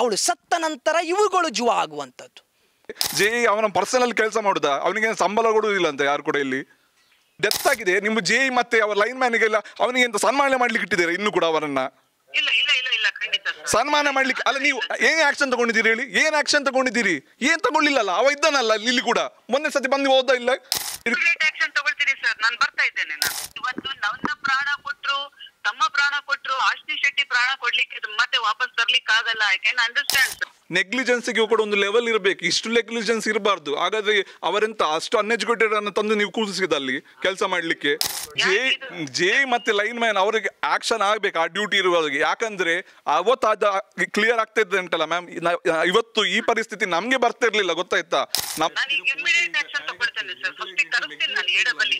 ಅವಳು ಸತ್ತ ನಂತರ ಇವುಗಳು ಜುವ ಆಗುವಂಥದ್ದು. ಜೆ ಅವನ ಪರ್ಸನಲ್ ಕೆಲಸ ಮಾಡುದಾ? ಅವನಿಗೆ ಸಂಬಳ ಕೊಡುವುದಿಲ್ಲ ಅಂತ ಯಾರು ಕೂಡ ಇಲ್ಲಿ? ಡೆತ್ ಆಗಿದೆ. ನಿಮ್ಮ ಜೆ ಮತ್ತೆ ಅವರ ಲೈನ್ ಮ್ಯಾನಿಗೆಲ್ಲ ಅವನಿಗೆ ಎಂತ ಸನ್ಮಾನ ಮಾಡ್ಲಿಕ್ಕೆ ಇಟ್ಟಿದ್ದಾರೆ ಇನ್ನು ಕೂಡ ಅವರನ್ನ? ಇಲ್ಲ ಇಲ್ಲ ಇಲ್ಲ ಇಲ್ಲ ಖಂಡಿತ ಸರ್. ಸನ್ಮಾನ ಮಾಡ್ಲಿಕ್ಕೆ ಅಲ್ಲ ನೀವು ಏನ್ ಆಕ್ಷನ್ ತಗೊಂಡಿದ್ದೀರಿ ಹೇಳಿ? ಏನ್ ಆಕ್ಷನ್ ತಗೊಂಡಿದ್ದೀರಿ? ಏನ್ ತಗೊಳ್ಳಿಲ್ಲಲ್ಲ ಅವ ಇದ್ದಾನಲ್ಲ ಇಲ್ಲಿ ಕೂಡ. ಮೊನ್ನೆ ಸತಿ ಬಂದು ಹೋದ ಇಲ್ಲ? ಆಕ್ಷನ್ ತಗೊಳ್ತೀರಿ ಸರ್. ನಾನು ಬರ್ತಾ ಇದ್ದೇನೆ ನಾನು. ಇವತ್ತು ನನ್ನ ಪ್ರಾಣ ಕೊಟ್ರು ತಮ್ಮ ಪ್ರಾಣ ಕೊಟ್ಟರು ಆಶ್ನಿ ಶೆಟ್ಟಿ ಪ್ರಾಣ ಕೊಡ್ಲಿಕ್ಕೆ ಮತ್ತೆ ವಾಪಸ್ ತರ್ಲಿಕ್ಕೆ ಆಗಲ್ಲ ಐ ಕ್ಯಾನ್ ಅಂಡರ್ಸ್ಟ್ಯಾಂಡ್ ನೆಗ್ಲಿಜೆನ್ಸ್ಗೆ ಕೂಡ ಒಂದು ಲೆವೆಲ್ ಇರಬೇಕು. ಇಷ್ಟು ನೆಗ್ಲಿಜೆನ್ಸ್ ಇರಬಾರ್ದು. ಹಾಗಾದ್ರೆ ಅವರೆಂತ ಅಷ್ಟು ಅನ್ಎಜುಕೇಟೆಡ್ ಅನ್ನು ತಂದು ನೀವು ಕೂರಿಸಿದ ಅಲ್ಲಿ ಕೆಲಸ ಮಾಡ್ಲಿಕ್ಕೆ? ಜೆ ಜೆ ಮತ್ತೆ ಲೈನ್ ಮ್ಯಾನ್ ಅವರಿಗೆ ಆಕ್ಷನ್ ಆಗ್ಬೇಕು ಆ ಡ್ಯೂಟಿ ಇರುವವರಿಗೆ. ಯಾಕಂದ್ರೆ ಅವತ್ತು ಅದ ಕ್ಲಿಯರ್ ಆಗ್ತಾ ಇದ್ದಂಟಲ್ಲ ಮ್ಯಾಮ್ ಇವತ್ತು ಈ ಪರಿಸ್ಥಿತಿ ನಮ್ಗೆ ಬರ್ತಿರ್ಲಿಲ್ಲ ಗೊತ್ತಾಯ್ತಾ? Immediate sir. ಫಸ್ಟ್ ಕರೆಸ್ತೀನಿ ನಾನು ಏಡಬಲ್ಲಿ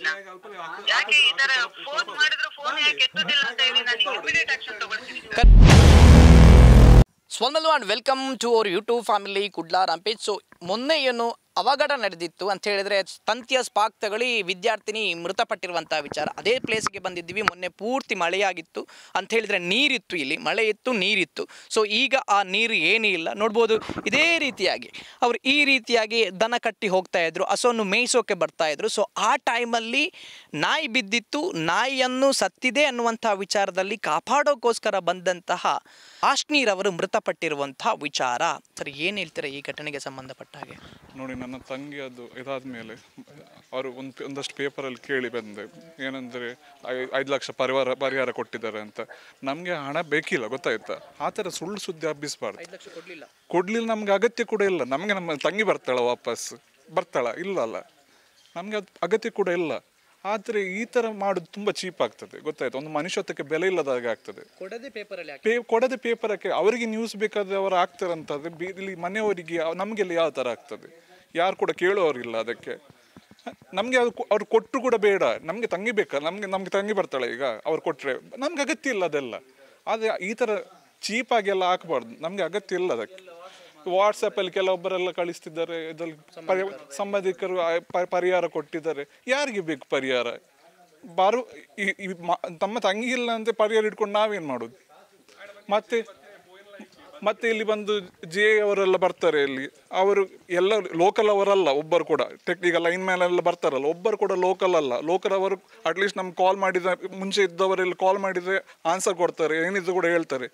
ಯಾಕೆ ಈ ತರ ಫೋನ್ ಮಾಡಿದ್ರು ಫೋನ್ ಯಾಕೆ ಎತ್ತುದಿಲ್ಲ ಅಂತ ಹೇಳಿ ನಾನು ಇಮಿಡಿಯೇಟ್ ಆಕ್ಷನ್ ತಗೊಳ್ತೀನಿ ಸ್ವಂದಲು and welcome to our YouTube family Kudla rampage so ಮೊನ್ನೆ ಏನು ಅವಘಡ ನಡೆದಿತ್ತು ಅಂತ ಹೇಳಿದ್ರೆ ತಂತಿಯ ಸ್ಪಾಕ್ ತಗಳಿ ವಿದ್ಯಾರ್ಥಿನಿ ಮೃತಪಟ್ಟಿರುವಂಥ ವಿಚಾರ. ಅದೇ ಪ್ಲೇಸ್ಗೆ ಬಂದಿದ್ದೀವಿ. ಮೊನ್ನೆ ಪೂರ್ತಿ ಮಳೆಯಾಗಿತ್ತು. ಅಂತ ಹೇಳಿದ್ರೆ ನೀರಿತ್ತು ಇಲ್ಲಿ. ಮಳೆ ಇತ್ತು, ನೀರಿತ್ತು. ಸೊ ಈಗ ಆ ನೀರು ಏನೂ ಇಲ್ಲ. ನೋಡ್ಬೋದು ಇದೇ ರೀತಿಯಾಗಿ ಅವರು ಈ ರೀತಿಯಾಗಿ ದನ ಕಟ್ಟಿ ಹೋಗ್ತಾ ಇದ್ರು. ಹಸುವನ್ನು ಮೇಯಿಸೋಕೆ ಬರ್ತಾ ಇದ್ರು. ಸೊ ಆ ಟೈಮಲ್ಲಿ ನಾಯಿ ಬಿದ್ದಿತ್ತು. ನಾಯಿಯನ್ನು ಸತ್ತಿದೆ ಅನ್ನುವಂಥ ವಿಚಾರದಲ್ಲಿ ಕಾಪಾಡೋಕ್ಕೋಸ್ಕರ ಬಂದಂತಹ ಆಶ್ನೀರವರು ಮೃತಪಟ್ಟಿರುವಂತಹ ವಿಚಾರ. ಸರ್, ಏನು ಹೇಳ್ತೀರಾ ಈ ಘಟನೆಗೆ ಸಂಬಂಧಪಟ್ಟ ಹಾಗೆ? ನೋಡಿ ನನ್ನ ತಂಗಿ ಅದು ಇದಾದ್ಮೇಲೆ ಅವರು ಒಂದು ಒಂದಷ್ಟು ಪೇಪರಲ್ಲಿ ಕೇಳಿ ಬಂದೆ ಏನಂದ್ರೆ ಐದು ಲಕ್ಷ ಪರಿವಾರ ಪರಿಹಾರ ಕೊಟ್ಟಿದ್ದಾರೆ ಅಂತ. ನಮಗೆ ಹಣ ಬೇಕಿಲ್ಲ ಗೊತ್ತಾಯ್ತಾ? ಆ ಥರ ಸುಳ್ಳು ಸುದ್ದಿ ಹಬ್ಬಿಸಬಾರ್ದು. ಕೊಡಲಿಲ್ಲ. ನಮ್ಗೆ ಅಗತ್ಯ ಕೂಡ ಇಲ್ಲ. ನಮಗೆ ನಮ್ಮ ತಂಗಿ ಬರ್ತಾಳ ವಾಪಸ್. ಬರ್ತಾಳ ಇಲ್ಲ ಅಲ್ಲ. ನಮಗೆ ಅದು ಅಗತ್ಯ ಕೂಡ ಇಲ್ಲ. ಆದರೆ ಈ ಥರ ಮಾಡೋದು ತುಂಬ ಚೀಪ್ ಆಗ್ತದೆ ಗೊತ್ತಾಯ್ತು? ಒಂದು ಮನುಷ್ಯತ್ವಕ್ಕೆ ಬೆಲೆ ಇಲ್ಲದಾಗ ಆಗ್ತದೆ. ಪೇ ಕೊಡದೆ ಪೇಪರಕ್ಕೆ ಅವರಿಗೆ ನ್ಯೂಸ್ ಬೇಕಾದ್ರೆ ಅವರು ಆಗ್ತಾರಂತಾದ್ರೆ ಇಲ್ಲಿ ಮನೆಯವರಿಗೆ ನಮಗೆಲ್ಲ ಯಾವ ಥರ ಆಗ್ತದೆ? ಯಾರು ಕೂಡ ಕೇಳುವವರಿಲ್ಲ ಅದಕ್ಕೆ. ನಮಗೆ ಅದು ಅವ್ರು ಕೊಟ್ಟರು ಕೂಡ ಬೇಡ. ನಮಗೆ ತಂಗಿ ಬೇಕಾ? ನಮಗೆ ನಮಗೆ ತಂಗಿ ಬರ್ತಾಳೆ ಈಗ. ಅವ್ರು ಕೊಟ್ಟರೆ ನಮ್ಗೆ ಅಗತ್ಯ ಇಲ್ಲ ಅದೆಲ್ಲ. ಆದರೆ ಈ ಥರ ಚೀಪಾಗಿ ಎಲ್ಲ ಹಾಕಬಾರ್ದು. ನಮಗೆ ಅಗತ್ಯ ಇಲ್ಲ ಅದಕ್ಕೆ. ವಾಟ್ಸಪ್ಪಲ್ಲಿ ಕೆಲವೊಬ್ಬರೆಲ್ಲ ಕಳಿಸ್ತಿದ್ದಾರೆ. ಇದರಲ್ಲಿ ಪರಿ, ಸಂಬಂಧಿಕರು ಪರಿಹಾರ ಕೊಟ್ಟಿದ್ದಾರೆ. ಯಾರಿಗೆ ಬೇಕು ಪರಿಹಾರ? ಬಾರು, ಈ- ತಮ್ಮ ತಂಗಿ ಇಲ್ಲ ಅಂತ ಪರಿಹಾರ ಇಟ್ಕೊಂಡು ನಾವೇನು ಮಾಡೋದು? ಮತ್ತೆ ಮತ್ತೆ ಇಲ್ಲಿ ಬಂದು ಜೆ ಅವರೆಲ್ಲ ಬರ್ತಾರೆ ಇಲ್ಲಿ. ಅವರು ಎಲ್ಲ ಲೋಕಲ್ ಅವರಲ್ಲ, ಒಬ್ಬರು ಕೂಡ. ಟೆಕ್ನಿಕಲ್ ಲೈನ್ ಮೇಲೆಲ್ಲ ಬರ್ತಾರಲ್ಲ, ಒಬ್ಬರು ಕೂಡ ಲೋಕಲ್ ಅಲ್ಲ. ಲೋಕಲ್ ಅವರು ಅಟ್ಲೀಸ್ಟ್ ನಮ್ಗೆ ಕಾಲ್ ಮಾಡಿದ ಮುಂಚೆ ಇದ್ದವರೆಲ್ಲ ಕಾಲ್ ಮಾಡಿದರೆ ಆನ್ಸರ್ ಕೊಡ್ತಾರೆ, ಏನಿದ್ರು ಕೂಡ ಹೇಳ್ತಾರೆ.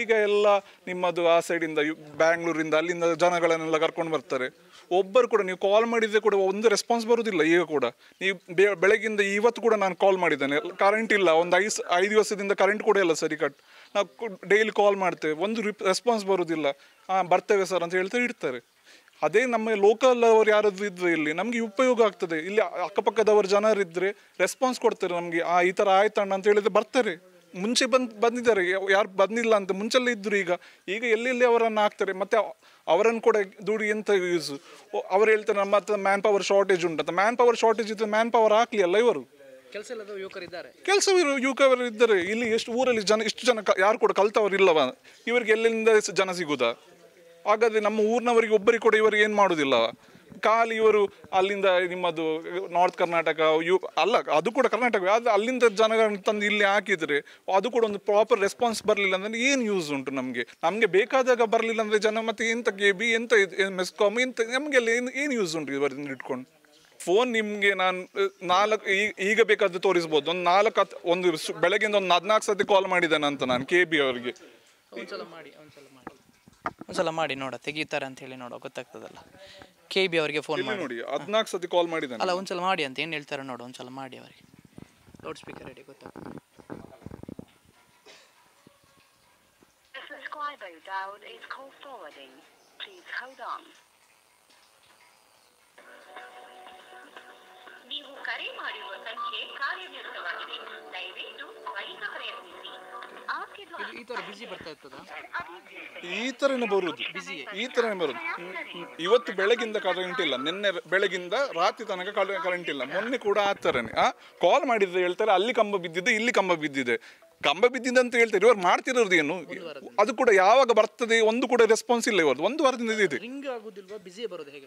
ಈಗ ಎಲ್ಲ ನಿಮ್ಮದು ಆ ಸೈಡಿಂದ ಬ್ಯಾಂಗ್ಳೂರಿಂದ ಅಲ್ಲಿಂದ ಜನಗಳನ್ನೆಲ್ಲ ಕರ್ಕೊಂಡು ಬರ್ತಾರೆ. ಒಬ್ಬರು ಕೂಡ, ನೀವು ಕಾಲ್ ಮಾಡಿದರೆ ಕೂಡ ಒಂದು ರೆಸ್ಪಾನ್ಸ್ ಬರುವುದಿಲ್ಲ ಈಗ ಕೂಡ. ನೀವು ಬೆಳಗಿಂದ ಇವತ್ತು ಕೂಡ ನಾನು ಕಾಲ್ ಮಾಡಿದ್ದೇನೆ. ಕರೆಂಟ್ ಇಲ್ಲ, ಒಂದು ಐದು ಐದು ದಿವಸದಿಂದ ಕರೆಂಟ್ ಕೂಡ ಇಲ್ಲ ಸರಿ ಕಟ್ ನಾವು ಡೈಲಿ ಕಾಲ್ ಮಾಡ್ತೇವೆ. ಒಂದು ರೆಸ್ಪಾನ್ಸ್ ಬರುವುದಿಲ್ಲ ಹಾಂ ಬರ್ತೇವೆ ಸರ್ ಅಂತ ಹೇಳ್ತಾ ಇಡ್ತಾರೆ ಅದೇ ನಮ್ಮ ಲೋಕಲ್ ಅವ್ರು ಯಾರಾದರೂ ಇದ್ದರೆ ಇಲ್ಲಿ ನಮಗೆ ಉಪಯೋಗ ಆಗ್ತದೆ. ಇಲ್ಲಿ ಅಕ್ಕಪಕ್ಕದವರು ಜನರಿದ್ದರೆ ರೆಸ್ಪಾನ್ಸ್ ಕೊಡ್ತಾರೆ ನಮಗೆ. ಆ, ಈ ಥರ ಆಯ್ತಣ್ಣ ಅಂತ ಹೇಳಿದ್ರೆ ಬರ್ತಾರೆ. ಮುಂಚೆ ಬಂದ್, ಬಂದಿದ್ದಾರೆ. ಯಾರು ಬಂದಿಲ್ಲ ಅಂತ ಮುಂಚೆಲ್ಲ ಇದ್ದರು ಈಗ. ಈಗ ಎಲ್ಲೆಲ್ಲಿ ಅವರನ್ನು ಹಾಕ್ತಾರೆ? ಮತ್ತೆ ಅವರನ್ನು ಕೂಡ ದುಡಿ ಎಂತ ಯೂಸು ಅವ್ರು ಹೇಳ್ತಾರೆ ನಮ್ಮ ಹತ್ರ ಮ್ಯಾನ್ ಪವರ್ ಶಾರ್ಟೇಜ್ ಉಂಟಂತ. ಮ್ಯಾನ್ ಪವರ್ ಶಾರ್ಟೇಜ್ ಇದ್ದರೆ ಮ್ಯಾನ್ ಪವರ್ ಹಾಕ್ಲಿ ಅಲ್ಲ ಇವರು? ಕೆಲಸ ಇಲ್ಲದ ಯುವಕರಿದ್ದಾರೆ ಕೆಲಸ ಯುವಕರು ಇದ್ದಾರೆ. ಇಲ್ಲಿ ಎಷ್ಟು ಊರಲ್ಲಿ ಜನ, ಇಷ್ಟು ಜನ ಯಾರು ಕೂಡ ಕಲ್ತವರು ಇಲ್ಲವ? ಇವರಿಗೆ ಎಲ್ಲಿಂದ ಜನ ಸಿಗುದಾ? ಹಾಗಾದ್ರೆ ನಮ್ಮ ಊರಿನವರಿಗೆ ಒಬ್ಬರಿಗೆ ಕೂಡ ಇವರಿಗೆ ಏನು ಮಾಡುದಿಲ್ಲ? ಖಾಲಿ ಇವರು ಅಲ್ಲಿಂದ ನಿಮ್ಮದು ನಾರ್ತ್ ಕರ್ನಾಟಕ ಯು, ಅಲ್ಲ, ಅದು ಕೂಡ ಕರ್ನಾಟಕ ಅದು ಅಲ್ಲಿಂದ ಜನಗಳನ್ನು ತಂದು ಇಲ್ಲಿ ಹಾಕಿದರೆ ಅದು ಕೂಡ ಒಂದು ಪ್ರಾಪರ್ ರೆಸ್ಪಾನ್ಸ್ ಬರಲಿಲ್ಲ ಅಂದರೆ ಏನು ಯೂಸ್ ಉಂಟು ನಮಗೆ? ನಮಗೆ ಬೇಕಾದಾಗ ಬರಲಿಲ್ಲ ಅಂದರೆ ಜನ ಮತ್ತೆ ಎಂತ ಕೆ ಬಿ ಎಂತ ಮೆಸ್ಕಾಮ್ ಎಂತ ಅಲ್ಲಿ ಏನು ಏನು ಯೂಸ್ ಉಂಟು ಇವರಿಂದ ಇಟ್ಕೊಂಡು? ಫೋನ್ ನಿಮಗೆ ನಾನು ನಾಲ್ಕು ಈಗ ಬೇಕಾದ್ರೆ ತೋರಿಸ್ಬೋದು. ಒಂದು ನಾಲ್ಕು ಹತ್ತು ಒಂದು ಬೆಳಗಿಂದ ಒಂದು ಹದಿನಾಲ್ಕು ಸತಿ ಕಾಲ್ ಮಾಡಿದ್ದೇನೆ ಅಂತ ನಾನು ಕೆ ಬಿ ಅವರಿಗೆ. ಒಂದ್ಸಲ ಮಾಡಿ ಒಂದ್ಸಲ ಮಾಡಿ. ಒಂದ್ಸಲ ಮಾಡಿ ನೋಡ ತೆಗೀತಾರೆ ಅಂತ ಹೇಳಿ ನೋಡೋ ಗೊತ್ತಾಗ್ತದಲ್ಲ. ಕೆ ಬಿ ಅವರಿಗೆ ಫೋನ್ ಮಾಡಿ. ನೋಡಿ ಹದಿನಾಲ್ಕು ಸತಿ ಕಾಲ್ ಮಾಡಿದ್ದಾನೆ. ಅಲ್ಲ ಒಂದ್ಸಲ ಮಾಡಿ ಅಂತ ಏನು ಹೇಳ್ತಾರೆ ನೋಡು ಒಂದ್ಸಲ ಮಾಡಿ ಅವರಿಗೆ. ಲೌಡ್ ಸ್ಪೀಕರ್ ರೆಡಿ ಗೊತ್ತಾಗ್ತದೆ. Please hold on. ನೀವು ಕರೆ ಮಾಡಿರುವ ಸಂಖ್ಯೆ ಕಾರ್ಯನಿರತವಾಗಿದೆ. ದಯವಿಟ್ಟು ಬಳಿಕ ಪ್ರಯತ್ನಿಸಿ. ಈ ತರ ಬಿಸಿ ಬರ್ತಾ ಇರ್ತದ? ಈ ತರನೇ ಬರುವುದು ಬಿಸಿ ಈ ತರನೇ ಬರುದು ಇವತ್ತು ಬೆಳಗಿಂದ ಕರೆಂಟ್ ಇಲ್ಲ ನಿನ್ನೆ ಬೆಳಗಿಂದ ರಾತ್ರಿ ತನಕ ಕರೆಂಟ್ ಇಲ್ಲ ಮೊನ್ನೆ ಕೂಡ ಆ ತರನೇ ಕಾಲ್ ಮಾಡಿದ್ರೆ ಹೇಳ್ತಾರೆ ಅಲ್ಲಿ ಕಂಬ ಬಿದ್ದಿದೆ ಇಲ್ಲಿ ಕಂಬ ಬಿದ್ದಿದೆ. ಕಂಬ ಬಿದ್ದಿದೆ ಅಂತ ಹೇಳ್ತಾರೆ. ಇವರು ಮಾಡ್ತಿರೋದು ಏನು? ಅದು ಕೂಡ ಯಾವಾಗ ಬರ್ತದೆ ಒಂದು ಕೂಡ ರೆಸ್ಪಾನ್ಸ್ ಇಲ್ಲ ಇವರು ಒಂದು ವಾರದಿಂದ ಇದೆ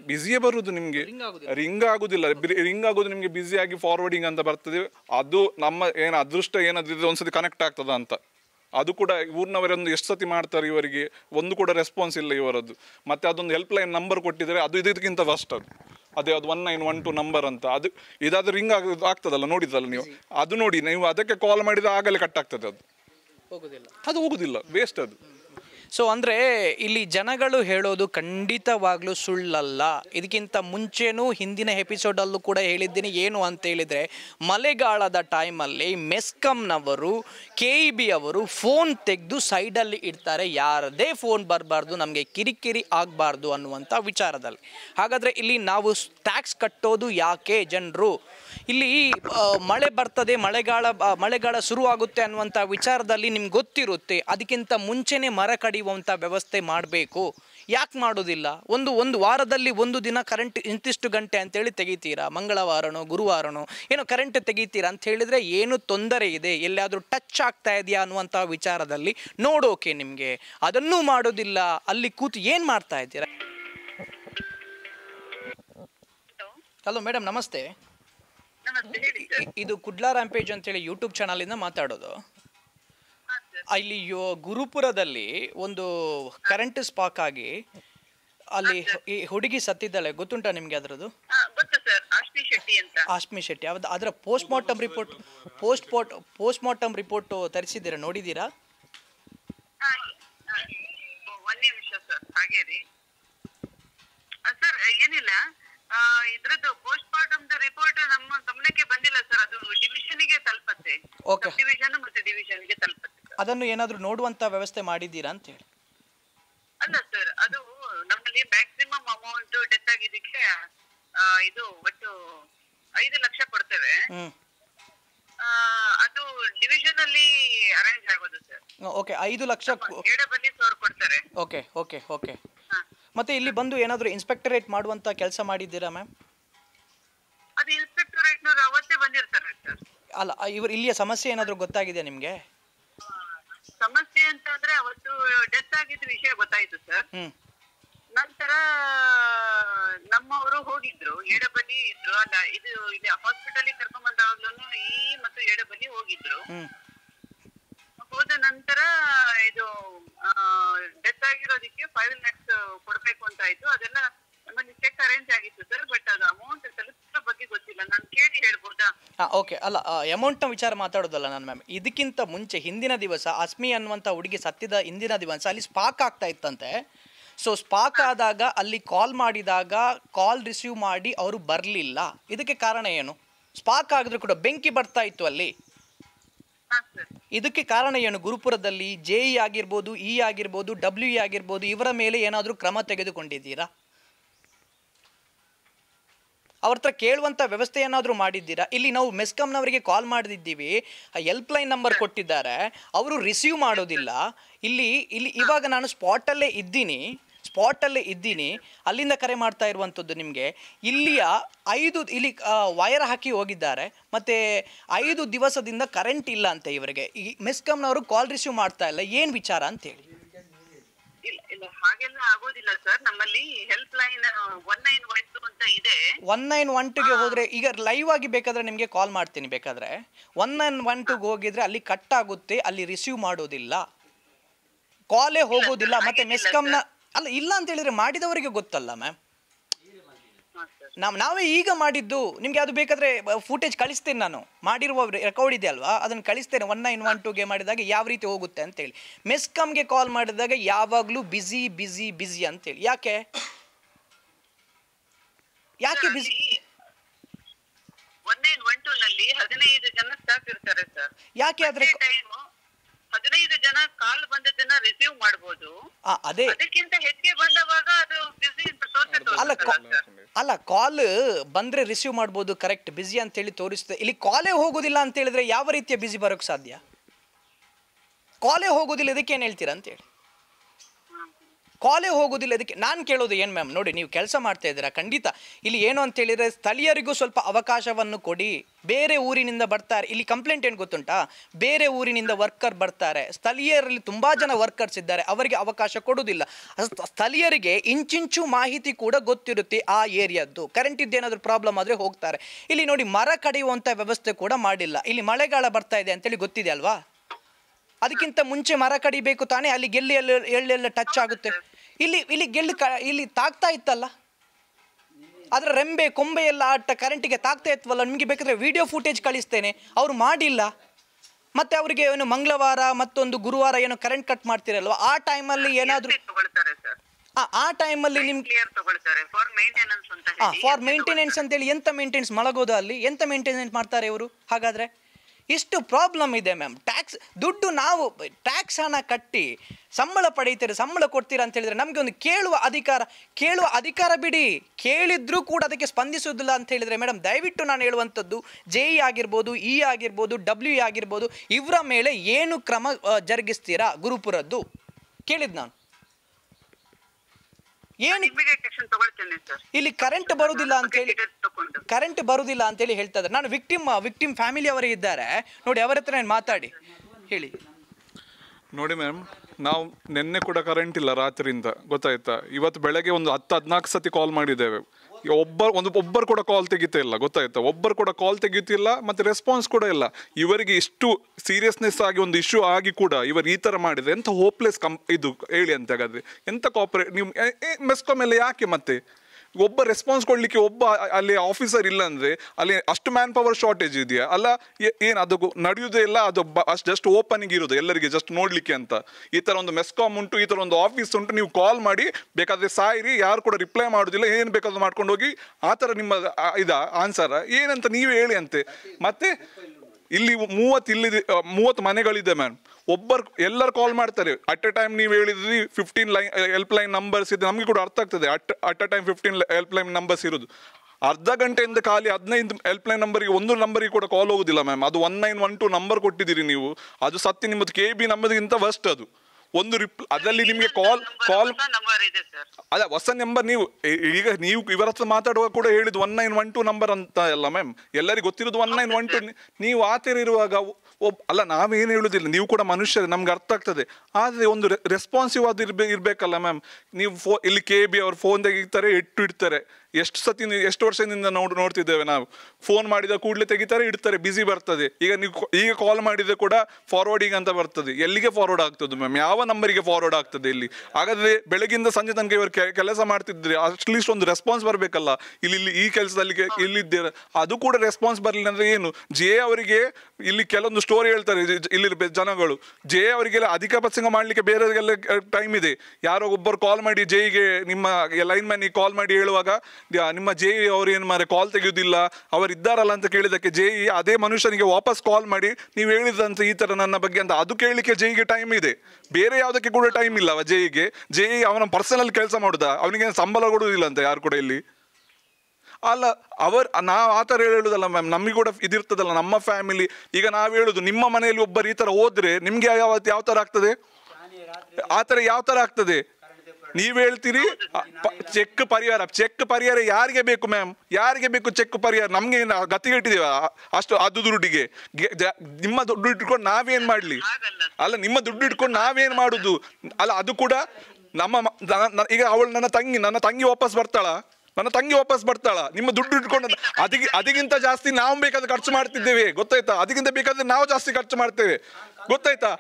ಬಿಸಿಯೇ ಬರುದು ನಿಮಗೆ. ರಿಂಗ್ ಆಗುದಿಲ್ಲ. ರಿಂಗ್ ಆಗುದು ರಿಂಗ್ ಆಗೋದು ನಿಮಗೆ ಆಗಿ ಫಾರ್ವರ್ಡಿಂಗ್ ಅಂತ ಬರ್ತದೆ. ಅದು ನಮ್ಮ ಏನು ಅದೃಷ್ಟ ಏನಾದ್ರೂ ಒಂದ್ಸತಿ ಕನೆಕ್ಟ್ ಆಗ್ತದ ಅಂತ. ಅದು ಕೂಡ ಊರಿನವರೊಂದು ಎಷ್ಟು ಸತಿ ಮಾಡ್ತಾರೆ ಇವರಿಗೆ? ಒಂದು ಕೂಡ ರೆಸ್ಪಾನ್ಸ್ ಇಲ್ಲ ಇವರದ್ದು. ಮತ್ತೆ ಅದೊಂದು ಹೆಲ್ಪ್ ಲೈನ್ ನಂಬರ್ ಕೊಟ್ಟಿದ್ದಾರೆ. ಅದು ಇದಕ್ಕಿಂತ ಫಸ್ಟ್ ಅದು ಅದೇ ಅದು one nine one two number ಅಂತ. ಅದು ಇದಾದ್ರೆ ರಿಂಗ್ ಆಗೋದು ಆಗ್ತದಲ್ಲ ನೋಡಿದ್ರಲ್ಲ ನೀವು? ಅದು ನೋಡಿ ನೀವು ಅದಕ್ಕೆ ಕಾಲ್ ಮಾಡಿದ್ರೆ ಆಗಲೇ ಕಟ್ ಆಗ್ತದೆ ಅದು. ಹೋಗುದಿಲ್ಲ. ಅದು ಹೋಗುದಿಲ್ಲ ವೇಸ್ಟ್ ಅದು. ಸೊ ಅಂದರೆ ಇಲ್ಲಿ ಜನಗಳು ಹೇಳೋದು ಖಂಡಿತವಾಗ್ಲೂ ಸುಳ್ಳಲ್ಲ. ಇದಕ್ಕಿಂತ ಮುಂಚೆನೂ ಹಿಂದಿನ ಎಪಿಸೋಡಲ್ಲೂ ಕೂಡ ಹೇಳಿದ್ದೀನಿ, ಏನು ಅಂತ ಹೇಳಿದರೆ, ಮಳೆಗಾಲದ ಟೈಮಲ್ಲಿ ಮೆಸ್ಕಮ್ನವರು ಕೆ ಇ ಬಿ ಅವರು ಫೋನ್ ತೆಗೆದು ಸೈಡಲ್ಲಿ ಇಡ್ತಾರೆ. ಯಾರದೇ ಫೋನ್ ಬರಬಾರ್ದು, ನಮಗೆ ಕಿರಿಕಿರಿ ಆಗಬಾರ್ದು ಅನ್ನುವಂಥ ವಿಚಾರದಲ್ಲಿ. ಹಾಗಾದರೆ ಇಲ್ಲಿ ನಾವು ಟ್ಯಾಕ್ಸ್ ಕಟ್ಟೋದು ಯಾಕೆ ಜನರು? ಇಲ್ಲಿ ಮಳೆ ಬರ್ತದೆ, ಮಳೆಗಾಲ ಮಳೆಗಾಲ ಶುರುವಾಗುತ್ತೆ ಅನ್ನುವಂಥ ವಿಚಾರದಲ್ಲಿ ನಿಮ್ಗೆ ಗೊತ್ತಿರುತ್ತೆ. ಅದಕ್ಕಿಂತ ಮುಂಚೆನೇ ಮರ ಕಡಿಯುವಂಥ ವ್ಯವಸ್ಥೆ ಮಾಡಬೇಕು. ಯಾಕೆ ಮಾಡೋದಿಲ್ಲ? ಒಂದು ಒಂದು ವಾರದಲ್ಲಿ ಒಂದು ದಿನ ಕರೆಂಟ್ ಇಂತಿಷ್ಟು ಗಂಟೆ ಅಂತೇಳಿ ತೆಗಿತೀರಾ? ಮಂಗಳವಾರನೋ ಗುರುವಾರನೋ? ಏನೋ ಕರೆಂಟ್ ತೆಗಿತೀರಾ ಅಂತ ಹೇಳಿದರೆ ಏನು ತೊಂದರೆ ಇದೆ? ಎಲ್ಲಾದರೂ ಟಚ್ ಆಗ್ತಾ ಇದೆಯಾ ಅನ್ನುವಂಥ ವಿಚಾರದಲ್ಲಿ ನೋಡೋಕೆ ನಿಮಗೆ. ಅದನ್ನೂ ಮಾಡೋದಿಲ್ಲ. ಅಲ್ಲಿ ಕೂತು ಏನು ಮಾಡ್ತಾ ಇದ್ದೀರಾ? ಹಲೋ ಮೇಡಮ್ ನಮಸ್ತೆ. ಇದು ಕುಡ್ಲಾ ರ್ಯಾಂಪೇಜ್ ಅಂತೇಳಿ ಯೂಟ್ಯೂಬ್ ಚಾನಲಿಂದ ಮಾತಾಡೋದು. ಯೋ- ಗುರುಪುರದಲ್ಲಿ ಒಂದು ಕರೆಂಟ್ ಸ್ಪಾಕ್ ಆಗಿ ಅಲ್ಲಿ ಈ ಹುಡುಗಿ ಸತ್ತಿದ್ದಾಳೆ. ಗೊತ್ತುಂಟಾ ನಿಮ್ಗೆ ಅದರದ್ದು? ಹಾ ಗೊತ್ತು ಸರ್. ಆಶ್ನಿ ಶೆಟ್ಟಿ ಅಂತ. ಆಶ್ಮಿ ಶೆಟ್ಟಿ. ಅದು ಅದರ post mortem report post port post mortem report ತರಿಸಿದ್ದೀರಾ ನೋಡಿದ್ದೀರಾ ಸರ್. ಹಾಗೆ ರೀ ಸರ್ ಏನಿಲ್ಲ. ಆ, ಇದ್ರದ್ದು ಪೋಸ್ಟ್ ಮಾರ್ಟಮ್ ರಿಪೋರ್ಟ್ ನಮ್ಮ ಗಮನಕ್ಕೆ ಬಂದಿಲ್ಲ ಸರ್. ಅದು ಡಿವಿಷನ್ಗೆ ತಲುಪತ್ತೆ. ಡಿವಿಷನ್ ಮತ್ತೆ ಡಿವಿಷನ್ಗೆ ತಲುಪತ್ತೆ. ಅದನ್ನು ಏನಾದರೂ ನೋಡುವಂತ ವ್ಯವಸ್ಥೆ ಮಾಡಿದ್ದೀರಾ ಅಂತ ಹೇಳಿ. ಅಲ್ಲ ಸರ್ ಅದು ನಮ್ಮಲ್ಲಿ ಮ್ಯಾಕ್ಸಿಮಮ್ ಅಮೌಂಟ್ ಡೆತ್ ಆಗಿದ್ದಕ್ಕೆ ಇದು ಒಟ್ಟು ಐದು ಲಕ್ಷ ಕೊಡ್ತೇವೆ. ಅದು ಡಿವಿಷನ್ ಅಲ್ಲಿ ಅರೇಂಜ್ ಆಗೋದು ಸರ್. ಓಕೆ ಐದು ಲಕ್ಷ ಬನ್ನಿ ಸರ್ ಕೊಡ್ತಾರೆ. ಓಕೆ ಓಕೆ ಓಕೆ ಮತ್ತೆ ಇಲ್ಲಿ ಬಂದು ಏನಾದರೂ ಇನ್ಸ್ಪೆಕ್ಟರೇಟ್ ಮಾಡುವಂತ ಕೆಲಸ ಮಾಡಿದ್ದೀರಾ ಮ್ಯಾಮ್ ಅದು ಇನ್ಸ್ಪೆಕ್ಟರೇಟ್ ಅವತ್ತೇ ಬಂದಿರ್ತಾರೆ ಸರ್. ಅಲ್ಲ ಇವರು ಇಲ್ಲಿಯ ಸಮಸ್ಯೆ ಏನಾದರೂ ಗೊತ್ತಾಗಿದೆ ನಿಮಗೆ? ಸಮಸ್ಯೆ ಅಂತಂದ್ರೆ ಅವತ್ತು ಡೆತ್ ಆಗಿದ್ದ ವಿಷಯ ಗೊತ್ತಾಯ್ತು ಸರ್ ನಂತರ ನಮ್ಮವರು ಹೋಗಿದ್ರು ಎಡಬಲಿ ಇದ್ರು ಅಲ್ಲ ಇದು ಇಲ್ಲಿ ಹಾಸ್ಪಿಟಲ್ ಕರ್ಕೊಂಡ್ ಬಂದಾಗ್ಲೂ ಈ ಮತ್ತು ಎಡಬಲಿ ಹೋಗಿದ್ರು. ಹೋದ ನಂತರ ಇದು ಡೆತ್ ಆಗಿರೋದಕ್ಕೆ ಫೈವ್ ಲ್ಯಾಕ್ಸ್ ಕೊಡ್ಬೇಕು ಅಂತ ಆಯ್ತು. ಅದೆಲ್ಲ ನಮ್ಮಲ್ಲಿ ಚೆಕ್ ಅರೇಂಜ್ ಆಗಿತ್ತು ಸರ್ ಬಟ್ ಅದು ಅಮೌಂಟ್ ತಲುಪಿಸೋ ಬಗ್ಗೆ ಗೊತ್ತಿಲ್ಲ. ನಾನು ಕೇಳಿ ಹೇಳ್ಬೋದಾ ಹಾಂ ಓಕೆ. ಅಲ್ಲ ಅಮೌಂಟ್ನ ವಿಚಾರ ಮಾತಾಡೋದಲ್ಲ ನಾನು ಮ್ಯಾಮ್ ಇದಕ್ಕಿಂತ ಮುಂಚೆ ಹಿಂದಿನ ದಿವಸ ಅಸ್ಮಿ ಅನ್ನುವಂಥ ಹುಡುಗಿ ಸತ್ತಿದ ಹಿಂದಿನ ದಿವಸ ಅಲ್ಲಿ ಸ್ಪಾಕ್ ಆಗ್ತಾ ಇತ್ತಂತೆ. ಸೊ ಸ್ಪಾಕ್ ಆದಾಗ ಅಲ್ಲಿ ಕಾಲ್ ಮಾಡಿದಾಗ ಕಾಲ್ ರಿಸೀವ್ ಮಾಡಿ ಅವರು ಬರಲಿಲ್ಲ. ಇದಕ್ಕೆ ಕಾರಣ ಏನು? ಸ್ಪಾಕ್ ಆಗಿದ್ರು ಕೂಡ ಬೆಂಕಿ ಬರ್ತಾ ಇತ್ತು ಅಲ್ಲಿ. ಇದಕ್ಕೆ ಕಾರಣ ಏನು? ಗುರುಪುರದಲ್ಲಿ ಜೆ ಇ ಆಗಿರ್ಬೋದು ಇ ಆಗಿರ್ಬೋದು ಡಬ್ಲ್ಯೂ ಇ ಆಗಿರ್ಬೋದು ಇವರ ಮೇಲೆ ಏನಾದರೂ ಕ್ರಮ ತೆಗೆದುಕೊಂಡಿದ್ದೀರಾ? ಅವ್ರ ಹತ್ರ ಕೇಳುವಂಥ ವ್ಯವಸ್ಥೆ ಏನಾದರೂ ಮಾಡಿದ್ದೀರಾ? ಇಲ್ಲಿ ನಾವು ಮೆಸ್ಕಾಮ್ನವರಿಗೆ ಕಾಲ್ ಮಾಡಿದ್ದೀವಿ ಹೆಲ್ಪ್ ಲೈನ್ ನಂಬರ್ ಕೊಟ್ಟಿದ್ದಾರೆ ಅವರು ರಿಸೀವ್ ಮಾಡೋದಿಲ್ಲ. ಇಲ್ಲಿ ಇಲ್ಲಿ ಇವಾಗ ನಾನು ಸ್ಪಾಟಲ್ಲೇ ಇದ್ದೀನಿ ಸ್ಪಾಟಲ್ಲೇ ಇದ್ದೀನಿ ಅಲ್ಲಿಂದ ಕರೆ ಮಾಡ್ತಾ ಇರುವಂಥದ್ದು ನಿಮಗೆ. ಇಲ್ಲಿಯ ಐದು ಇಲ್ಲಿ ವೈರ್ ಹಾಕಿ ಹೋಗಿದ್ದಾರೆ ಮತ್ತು ಐದು ದಿವಸದಿಂದ ಕರೆಂಟ್ ಇಲ್ಲ ಅಂತ ಇವರಿಗೆ. ಈ ಮೆಸ್ಕಾಮ್ನವರು ಕಾಲ್ ರಿಸೀವ್ ಮಾಡ್ತಾ ಇಲ್ಲ ಏನು ವಿಚಾರ ಅಂತೇಳಿ ಇಲ್ಲ ಹಾಗೆಲ್ಲ ಆಗೋದಿಲ್ಲ ಸರ್ ನಮ್ಮಲ್ಲಿ helpline one nine one two ಅಂತ ಇದೆ. ಒನ್ ನೈನ್ ಒನ್ ಟುಗೆ ಹೋದ್ರೆ ಈಗ ಲೈವ್ ಆಗಿ ಬೇಕಾದ್ರೆ ನಿಮಗೆ ಕಾಲ್ ಮಾಡ್ತೀನಿ ಬೇಕಾದ್ರೆ. ಒನ್ ನೈನ್ ಒನ್ ಟುಗೆ ಹೋಗಿದ್ರೆ ಅಲ್ಲಿ ಕಟ್ ಆಗುತ್ತೆ ಅಲ್ಲಿ ರಿಸೀವ್ ಮಾಡೋದಿಲ್ಲ. ಕಾಲೇ ಹೋಗೋದಿಲ್ಲ ಮತ್ತೆ ಮೆಸ್ಕಾಮ್ನ ಅಲ್ಲ ಇಲ್ಲ ಅಂತ ಹೇಳಿದ್ರೆ ಮಾಡಿದವರಿಗೆ ಗೊತ್ತಲ್ಲ ಮ್ಯಾಮ್ ನಾವು ನಾವೇ ಈಗ ಮಾಡಿದ್ದು ನಿಮಗೆ ಅದು ಬೇಕಾದರೆ ಫೂಟೇಜ್ ಕಳಿಸ್ತೇನೆ ನಾನು. ಮಾಡಿರುವ ರೆಕಾರ್ಡ್ ಇದೆ ಅಲ್ವಾ? ಅದನ್ನು ಕಳಿಸ್ತೇನೆ ಒನ್ ನೈನ್ ಒನ್ ಟೂಗೆ ಮಾಡಿದಾಗ ಯಾವ ರೀತಿ ಹೋಗುತ್ತೆ ಅಂತೇಳಿ. ಮೆಸ್ಕಾಮ್ಗೆ ಕಾಲ್ ಮಾಡಿದಾಗ ಯಾವಾಗಲೂ ಬ್ಯುಸಿ ಬ್ಯುಸಿ ಬ್ಯುಸಿ ಅಂತೇಳಿ. ಯಾಕೆ? ಯಾಕೆ busy one nine one two ನಲ್ಲಿ ಹದಿನೈದು ಜನ ಸ್ಟಾಫ್ ಇರ್ತಾರೆ ಸರ್ ಯಾಕೆ ಆದ್ರೆ ಟೈಮ್ ಹದಿನೈದು ಜನ ಕಾಲ್ ಬಂದದನ್ನ ರಿಸೀವ್ ಮಾಡಬಹುದು ಅದೇ. ಅದಕ್ಕಿಂತ ಹೆಚ್ಚಿಗೆ ಬಂದವಾಗ ಅದು ಬಿಸಿ ಅಂತ ಅಲ್ಲ ತೋರಿಸುತ್ತೆ ಕಾ- ಅಲ್ಲ ಕಾಲ್ ಬಂದ್ರೆ ರಿಸೀವ್ ಮಾಡ್ಬೋದು ಕರೆಕ್ಟ್ ಬಿಸಿ ಅಂತೇಳಿ ತೋರಿಸ್ತದೆ ಇಲ್ಲಿ ಕಾಲೇ ಹೋಗೋದಿಲ್ಲ ಅಂತ ಹೇಳಿದ್ರೆ ಯಾವ ರೀತಿಯ ಬಿಸಿ ಬರೋಕ್ಕೆ ಸಾಧ್ಯ? ಕಾಲೇ ಹೋಗೋದಿಲ್ಲ, ಇದಕ್ಕೆ ಏನು ಹೇಳ್ತೀರಾ ಅಂತೇಳಿ ಕಾಲೇ ಹೋಗೋದಿಲ್ಲ. ಅದಕ್ಕೆ ನಾನು ಕೇಳೋದು ಏನು ಮ್ಯಾಮ್ ನೋಡಿ, ನೀವು ಕೆಲಸ ಮಾಡ್ತಾ ಇದ್ದೀರಾ, ಖಂಡಿತ. ಇಲ್ಲಿ ಏನು ಅಂತ ಹೇಳಿದ್ರೆ ಸ್ಥಳೀಯರಿಗೂ ಸ್ವಲ್ಪ ಅವಕಾಶವನ್ನು ಕೊಡಿ. ಬೇರೆ ಊರಿನಿಂದ ಬರ್ತಾರೆ. ಇಲ್ಲಿ ಕಂಪ್ಲೇಂಟ್ ಏನು ಗೊತ್ತುಂಟಾ? ಬೇರೆ ಊರಿನಿಂದ ವರ್ಕರ್ ಬರ್ತಾರೆ. ಸ್ಥಳೀಯರಲ್ಲಿ ತುಂಬ ಜನ ವರ್ಕರ್ಸ್ ಇದ್ದಾರೆ. ಅವರಿಗೆ ಅವಕಾಶ ಕೊಡೋದಿಲ್ಲ. ಸ್ಥಳೀಯರಿಗೆ ಇಂಚಿಂಚು ಮಾಹಿತಿ ಕೂಡ ಗೊತ್ತಿರುತ್ತೆ ಆ ಏರಿಯಾದ್ದು. ಕರೆಂಟ್ ಇದ್ದೇನಾದರೂ ಪ್ರಾಬ್ಲಮ್ ಆದರೆ ಹೋಗ್ತಾರೆ. ಇಲ್ಲಿ ನೋಡಿ ಮರ ಕಡಿಯುವಂಥ ವ್ಯವಸ್ಥೆ ಕೂಡ ಮಾಡಿಲ್ಲ. ಇಲ್ಲಿ ಮಳೆಗಾಲ ಬರ್ತಾ ಇದೆ ಅಂತೇಳಿ ಗೊತ್ತಿದೆ ಅಲ್ವಾ? ಅದಕ್ಕಿಂತ ಮುಂಚೆ ಮರ ಕಡಿಬೇಕು ತಾನೇ ಅಲ್ಲಿ ಗೆಲ್ಲಿ ಎಲ್ಲ ಎಳ್ಳೆಲ್ಲ ಟಚ್ ಆಗುತ್ತೆ. ಇಲ್ಲಿ ಇಲ್ಲಿ ಗೆಲ್ಲು ಕ ಇಲ್ಲಿ ತಾಗ್ತಾ ಇತ್ತಲ್ಲ? ಅದರ ರೆಂಬೆ ಕೊಂಬೆ ಎಲ್ಲ ಆಟ ಕರೆಂಟಿಗೆ ತಾಗ್ತಾ ಇತ್ವಲ್ಲ? ನಿಮಗೆ ಬೇಕಾದ್ರೆ ವಿಡಿಯೋ ಫುಟೇಜ್ ಕಳಿಸ್ತೇನೆ. ಅವ್ರು ಮಾಡಿಲ್ಲ. ಮತ್ತೆ ಅವರಿಗೆ ಏನು ಮಂಗಳವಾರ ಮತ್ತೊಂದು ಗುರುವಾರ ಏನು ಕರೆಂಟ್ ಕಟ್ ಮಾಡ್ತಿರಲ್ವ? ಆ ಟೈಮಲ್ಲಿ ಏನಾದರೂ ಆ ಟೈಮಲ್ಲಿ ನಿಮ್ ಮೇಂಟೆನೆನ್ಸ್ ಫಾರ್ ಮೇಂಟೆನೆನ್ಸ್ ಅಂತೇಳಿ ಎಂತ ಮೇಂಟೆನೆನ್ಸ್ ಮಳಗೋದು ಅಲ್ಲಿ? ಎಂತ ಮೇಂಟೆನೆನ್ಸ್ ಮಾಡ್ತಾರೆ ಇವರು ಹಾಗಾದ್ರೆ? ಇಷ್ಟು ಪ್ರಾಬ್ಲಮ್ ಇದೆ ಮ್ಯಾಮ್ ಟ್ಯಾಕ್ಸ್ ದುಡ್ಡು ನಾವು ಟ್ಯಾಕ್ಸ್ ಹಣ ಕಟ್ಟಿ, ಸಂಬಳ ಪಡೀತೀರಿ, ಸಂಬಳ ಕೊಡ್ತೀರಾ ಅಂತ ಹೇಳಿದ್ರೆ ನಮಗೆ ಒಂದು ಕೇಳುವ ಅಧಿಕಾರ ಕೇಳುವ ಅಧಿಕಾರ ಬಿಡಿ. ಕೇಳಿದ್ರೂ ಕೂಡ ಅದಕ್ಕೆ ಸ್ಪಂದಿಸುವುದಿಲ್ಲ ಅಂತ ಹೇಳಿದರೆ ಮೇಡಮ್ ದಯವಿಟ್ಟು ನಾನು ಹೇಳುವಂಥದ್ದು ಜೆ ಇ ಆಗಿರ್ಬೋದು ಇ ಆಗಿರ್ಬೋದು ಡಬ್ಲ್ಯೂ ಇ ಆಗಿರ್ಬೋದು, ಇವರ ಮೇಲೆ ಏನು ಕ್ರಮ ಜರುಗಿಸ್ತೀರಾ, ಗುರುಪುರದ್ದು? ಕೇಳಿದ್ದು ನಾನು. ಏನು ಇಲ್ಲಿ ಕರೆಂಟ್ ಬರುವುದಿಲ್ಲ ಅಂತ ಹೇಳಿ ಕರೆಂಟ್ ಬರುವುದಿಲ್ಲ ಅಂತೇಳಿ ಹೇಳ್ತಾ ಇದ್ದಾರೆ. ನಾನು ವಿಕ್ಟಿಮ್ ವಿಕ್ಟಿಮ್ ಫ್ಯಾಮಿಲಿ ಅವರೇ ಇದ್ದಾರೆ. ನೋಡಿ ಅವರ ಹತ್ರ ನಾನು ಮಾತಾಡಿ. ಹೇಳಿ. ನೋಡಿ ಮ್ಯಾಮ್ ನಾವು ನಿನ್ನೆ ಕೂಡ ಕರೆಂಟ್ ಇಲ್ಲ ರಾತ್ರಿಯಿಂದ, ಗೊತ್ತಾಯ್ತಾ? ಇವತ್ತು ಬೆಳಗ್ಗೆ ಒಂದು ಹತ್ತು, ಹದಿನಾಲ್ಕು ಸತಿ ಕಾಲ್ ಮಾಡಿದ್ದೇವೆ. ಒಬ್ಬ, ಒಂದು, ಒಬ್ಬರು ಕೂಡ ಕಾಲ್ ತೆಗಿತಾ ಇಲ್ಲ, ಗೊತ್ತಾಯ್ತಾ? ಒಬ್ಬರು ಕೂಡ ಕಾಲ್ ತೆಗಿತಿಲ್ಲ, ಮತ್ತೆ ರೆಸ್ಪಾನ್ಸ್ ಕೂಡ ಇಲ್ಲ. ಇವರಿಗೆ ಇಷ್ಟು ಸೀರಿಯಸ್ನೆಸ್ ಆಗಿ ಒಂದು ಇಶ್ಯೂ ಆಗಿ ಕೂಡ ಇವರು ಈ ಥರ ಮಾಡಿದರೆ ಎಂತ ಹೋಪ್ಲೆಸ್ ಕಂ ಇದು ಹೇಳಿ ಅಂತ ಹಾಗಾದ್ರೆ. ಎಂತ ಕಾಪರೇಟ್ ನೀವು ಮೆಸ್ಕಾಮ್ ಎಲ್ಲ ಯಾಕೆ ಮತ್ತೆ? ಒಬ್ಬ ರೆಸ್ಪಾನ್ಸ್ ಕೊಡ್ಲಿಕ್ಕೆ ಒಬ್ಬ ಅಲ್ಲಿ ಆಫೀಸರ್ ಇಲ್ಲ ಅಂದ್ರೆ ಅಲ್ಲಿ ಅಷ್ಟು ಮ್ಯಾನ್ ಪವರ್ ಶಾರ್ಟೇಜ್ ಇದೆಯಾ? ಅಲ್ಲ ಏನು ಅದು ನಡೆಯುವುದೇ ಇಲ್ಲ, ಅದು ಅಷ್ಟು ಜಸ್ಟ್ ಓಪನಿಂಗ್ ಇರೋದು ಎಲ್ಲರಿಗೆ ಜಸ್ಟ್ ನೋಡ್ಲಿಕ್ಕೆ ಅಂತ. ಈ ತರ ಒಂದು ಮೆಸ್ಕಾಮ್ ಉಂಟು, ಈ ತರ ಒಂದು ಆಫೀಸ್ ಉಂಟು, ನೀವು ಕಾಲ್ ಮಾಡಿ, ಬೇಕಾದ್ರೆ ಸಾಯಿರಿ, ಯಾರು ಕೂಡ ರಿಪ್ಲೈ ಮಾಡೋದಿಲ್ಲ, ಏನ್ ಬೇಕಾದ್ರೂ ಮಾಡ್ಕೊಂಡು ಹೋಗಿ ಆ ತರ ನಿಮ್ಮ ಇದ ಆನ್ಸರ್ ಏನಂತ ನೀವೇ ಹೇಳಿ ಅಂತೆ. ಮತ್ತೆ ಇಲ್ಲಿ ಮೂವತ್ತು ಇಲ್ಲಿ ಮೂವತ್ತು ಮನೆಗಳಿದೆ ಮ್ಯಾಮ್ ಒಬ್ಬರು ಎಲ್ಲರೂ ಕಾಲ್ ಮಾಡ್ತಾರೆ. ಅಟ್ ಎ ಟೈಮ್ ನೀವು ಹೇಳಿದ್ರಿ fifteen line helpline numbers ಇದೆ. ನಮಗೆ ಕೂಡ ಅರ್ಥ ಆಗ್ತದೆ. At at a time fifteen helpline numbers ಇರೋದು. ಅರ್ಧ ಗಂಟೆಯಿಂದ ಖಾಲಿ ಹದಿನೈದು ಹೆಲ್ಪ್ ಲೈನ್ ನಂಬರಿಗೆ ಒಂದು ನಂಬರಿಗೆ ಕೂಡ ಕಾಲ್ ಹೋಗೋದಿಲ್ಲ ಮ್ಯಾಮ್ ಅದು one nine one two number ಕೊಟ್ಟಿದ್ದೀರಿ ನೀವು. ಅದು ಸತ್ಯ ನಿಮ್ಮದು ಕೆ ಬಿ ನಂಬರ್ಗಿಂತ ವರ್ಸ್ಟ್ ಅದು. ಒಂದು ರಿಪ್ ಅದರಲ್ಲಿ ನಿಮಗೆ ಕಾಲ್ ಕಾಲ್ ಅಲ್ಲ ಹೊಸ ನಂಬರ್ ನೀವು ಈಗ ನೀವು ಇವರ ಹತ್ರ ಮಾತಾಡುವಾಗ ಕೂಡ ಹೇಳಿದ್ದು one nine one two number ಅಂತ ಅಲ್ಲ ಮ್ಯಾಮ್ ಎಲ್ಲರಿಗೂ ಗೊತ್ತಿರೋದು ಒನ್ ನೈನ್ ಒನ್ ಟು ನೀವು ಆ ಥರ ಇರುವಾಗ ಒಬ್ ಅಲ್ಲ ನಾವೇನು ಹೇಳುದಿಲ್ಲ. ನೀವು ಕೂಡ ಮನುಷ್ಯರು ನಮ್ಗೆ ಅರ್ಥ ಆಗ್ತದೆ. ಆದರೆ ಒಂದು ರೆಸ್ಪಾನ್ಸಿವ್ ಆದ ಇರ್ಬೇ ಇರಬೇಕಲ್ಲ ಮ್ಯಾಮ್ ನೀವು ಫೋ ಇಲ್ಲಿ ಕೆ ಬಿ ಅವ್ರು ಫೋನ್ ತೆಗಿತಾರೆ ಇಟ್ಟು ಇಡ್ತಾರೆ. ಎಷ್ಟು ಸತಿ ಎಷ್ಟು ವರ್ಷದಿಂದ ನೋಡ್, ನೋಡ್ತಿದ್ದೇವೆ ನಾವು. ಫೋನ್ ಮಾಡಿದ ಕೂಡಲೇ ತೆಗಿತಾರೆ, ಇಡ್ತಾರೆ ಬಿಸಿ ಬರ್ತದೆ. ಈಗ ನೀವು ಈಗ ಕಾಲ್ ಮಾಡಿದ ಕೂಡ ಫಾರ್ವರ್ಡಿಂಗ್ ಅಂತ ಬರ್ತದೆ. ಎಲ್ಲಿಗೆ ಫಾರ್ವರ್ಡ್ ಆಗ್ತದೆ ಮ್ಯಾಮ್ ಯಾವ ನಂಬರಿಗೆ ಫಾರ್ವರ್ಡ್ ಆಗ್ತದೆ ಇಲ್ಲಿ? ಹಾಗಾದ್ರೆ ಬೆಳಗಿಂದ ಸಂಜೆ ತನಕ ಇವರು ಕೆಲಸ ಮಾಡ್ತಿದ್ರೆ ಅಟ್ಲೀಸ್ಟ್ ಒಂದು ರೆಸ್ಪಾನ್ಸ್ ಬರಬೇಕಲ್ಲ? ಇಲ್ಲಿ ಇಲ್ಲಿ ಈ ಕೆಲಸದಲ್ಲಿ ಇಲ್ಲಿದ್ದೀರ ಅದು ಕೂಡ ರೆಸ್ಪಾನ್ಸ್ ಬರಲಿಲ್ಲ ಅಂದ್ರೆ ಏನು? ಜೆ ಅವರಿಗೆ ಇಲ್ಲಿ ಕೆಲವೊಂದು ಸ್ಟೋರಿ ಹೇಳ್ತಾರೆ ಇಲ್ಲಿ ಜನಗಳು. ಜೆ ಅವರಿಗೆಲ್ಲ ಅಧಿಕ ಪ್ರಸಂಗ ಮಾಡ್ಲಿಕ್ಕೆ ಬೇರೆಯವರಿಗೆಲ್ಲ ಟೈಮ್ ಇದೆ. ಯಾರೋ ಒಬ್ಬರು ಕಾಲ್ ಮಾಡಿ, ಜೈಗೆ ನಿಮ್ಮ ಲೈನ್ ಮ್ಯಾನಿಗೆ ಕಾಲ್ ಮಾಡಿ ಹೇಳುವಾಗ ನಿಮ್ಮ ಜೆ ಅವ್ರು ಏನು ಮಾರೆ ಕಾಲ್ ತೆಗೆಯೋದಿಲ್ಲ, ಅವರು ಇದ್ದಾರಲ್ಲ ಅಂತ ಕೇಳಿದಕ್ಕೆ ಜೆ ಅದೇ ಮನುಷ್ಯನಿಗೆ ವಾಪಸ್ ಕಾಲ್ ಮಾಡಿ, ನೀವು ಹೇಳಿದಂತ ಈ ಥರ ನನ್ನ ಬಗ್ಗೆ ಅಂತ ಅದು ಕೇಳಲಿಕ್ಕೆ ಜೈಗೆ ಟೈಮ್ ಇದೆ. ಬೇರೆ ಯಾವುದಕ್ಕೆ ಕೂಡ ಟೈಮ್ ಇಲ್ಲ ಜೈಗೆ ಇ ಅವನ ಪರ್ಸನಲ್ ಕೆಲಸ ಮಾಡುದಾ ಅವನಿಗೆ ಸಂಬಳ ಕೊಡುವುದಿಲ್ಲ ಅಂತ ಯಾರು ಕೂಡ ಇಲ್ಲಿ. ಅಲ್ಲ, ಅವರ್ ನಾವು ಆ ಥರ ಹೇಳುದಲ್ಲ ಮ್ಯಾಮ್ ನಮಗೆ ಕೂಡ ಇದಿರ್ತದಲ್ಲ ನಮ್ಮ ಫ್ಯಾಮಿಲಿ ಈಗ ನಾವು ಹೇಳುದು, ನಿಮ್ಮ ಮನೆಯಲ್ಲಿ ಒಬ್ಬರು ಈ ಥರ ಹೋದ್ರೆ ನಿಮಗೆ ಯಾವ ಯಾವ ಥರ ಆಗ್ತದೆ? ಆ ಥರ ಯಾವ ಥರ ಆಗ್ತದೆ? ನೀವ್ ಹೇಳ್ತೀರಿ? ಚೆಕ್ ಪರಿಹಾರ ಚೆಕ್ ಪರಿಹಾರ ಯಾರಿಗೆ ಬೇಕು ಮ್ಯಾಮ್ ಯಾರಿಗೆ ಬೇಕು ಚೆಕ್ ಪರಿಹಾರ? ನಮ್ಗೆ ಗತಿ ಗತಿಗೆಟ್ಟಿದೇವ ಅಷ್ಟು ಅದು ದುಡ್ಡಿಗೆ. ನಿಮ್ಮ ದುಡ್ಡು ಇಟ್ಕೊಂಡು ನಾವೇನ್ ಮಾಡ್ಲಿ? ಅಲ್ಲ ನಿಮ್ಮ ದುಡ್ಡು ಇಟ್ಕೊಂಡು ನಾವೇನ್ ಮಾಡುದು? ಅಲ್ಲ ಅದು ಕೂಡ ನಮ್ಮ ಈಗ ಅವಳು ನನ್ನ ತಂಗಿ ನನ್ನ ತಂಗಿ ವಾಪಸ್ ಬರ್ತಾಳ? ನನ್ನ ತಂಗಿ ವಾಪಸ್ ಬರ್ತಾಳ? ನಿಮ್ಮ ದುಡ್ಡು ಇಟ್ಕೊಂಡು ಅದಕ್ಕೆ ಅದಕ್ಕಿಂತ ಜಾಸ್ತಿ ನಾವು ಬೇಕಾದ್ರೆ ಖರ್ಚು ಮಾಡ್ತಿದ್ದೇವೆ. ಗೊತ್ತಾಯ್ತಾ? ಅದಕ್ಕಿಂತ ಬೇಕಾದ್ರೆ ನಾವು ಜಾಸ್ತಿ ಖರ್ಚು ಮಾಡ್ತೇವೆ. ಗೊತ್ತಾಯ್ತಾ?